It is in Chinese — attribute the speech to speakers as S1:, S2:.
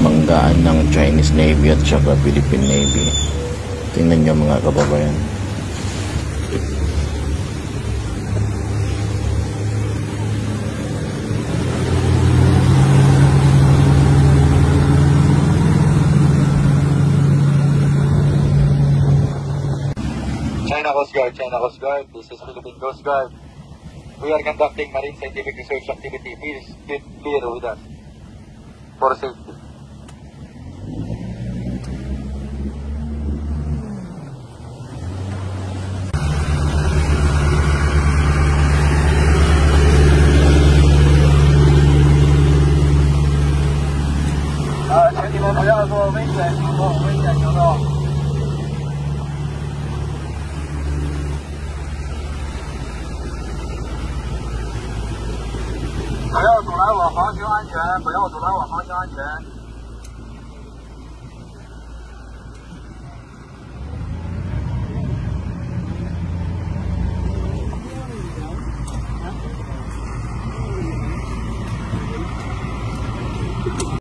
S1: manggaan ng Chinese Navy at saka Philippine Navy tingnan nyo mga kababayan
S2: China Coast Guard, China Coast Guard, this is Philippine Coast
S3: Guard. We are conducting marine scientific research activity. Please be clear with us. 呃，请
S4: 你们不要做危险行动，危险行动。
S5: 不要阻拦我航行安全！不
S6: 要阻拦我航行安全！